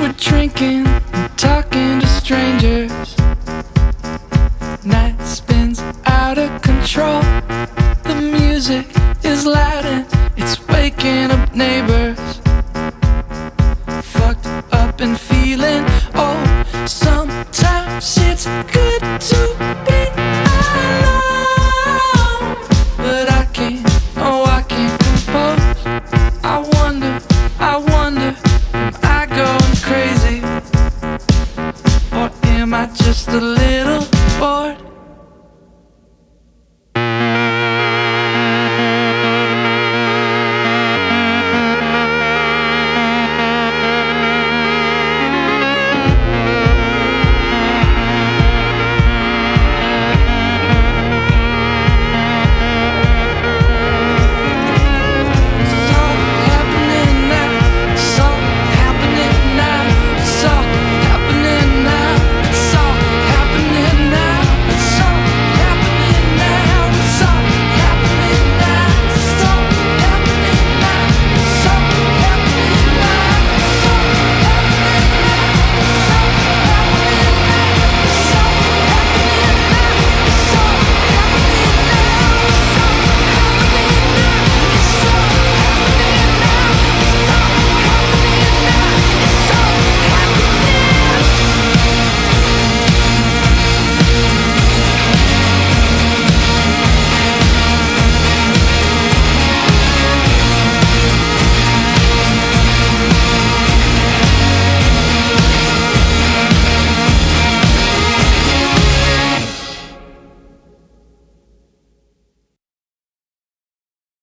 We're drinking and talking to strangers. Night spins out of control. The music is loud and it's waking up neighbors. Fucked up and feeling old. Sometimes it's good to am I just a little bored?